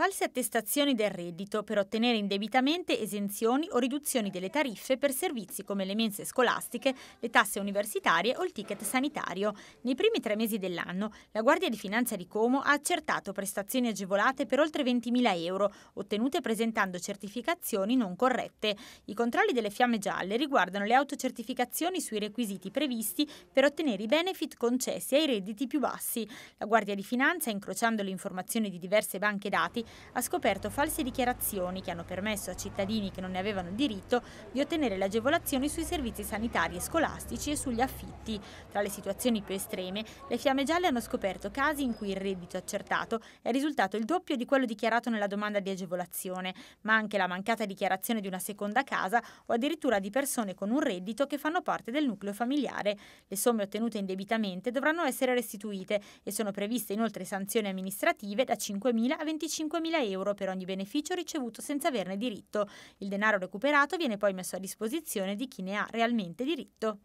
false attestazioni del reddito per ottenere indebitamente esenzioni o riduzioni delle tariffe per servizi come le mense scolastiche, le tasse universitarie o il ticket sanitario. Nei primi tre mesi dell'anno la Guardia di Finanza di Como ha accertato prestazioni agevolate per oltre 20.000 euro, ottenute presentando certificazioni non corrette. I controlli delle fiamme gialle riguardano le autocertificazioni sui requisiti previsti per ottenere i benefit concessi ai redditi più bassi. La Guardia di Finanza, incrociando le informazioni di diverse banche dati, ha scoperto false dichiarazioni che hanno permesso a cittadini che non ne avevano diritto di ottenere le agevolazioni sui servizi sanitari e scolastici e sugli affitti. Tra le situazioni più estreme, le fiamme gialle hanno scoperto casi in cui il reddito accertato è risultato il doppio di quello dichiarato nella domanda di agevolazione, ma anche la mancata dichiarazione di una seconda casa o addirittura di persone con un reddito che fanno parte del nucleo familiare. Le somme ottenute indebitamente dovranno essere restituite e sono previste inoltre sanzioni amministrative da 5.000 a 25.000 5.000 euro per ogni beneficio ricevuto senza averne diritto. Il denaro recuperato viene poi messo a disposizione di chi ne ha realmente diritto.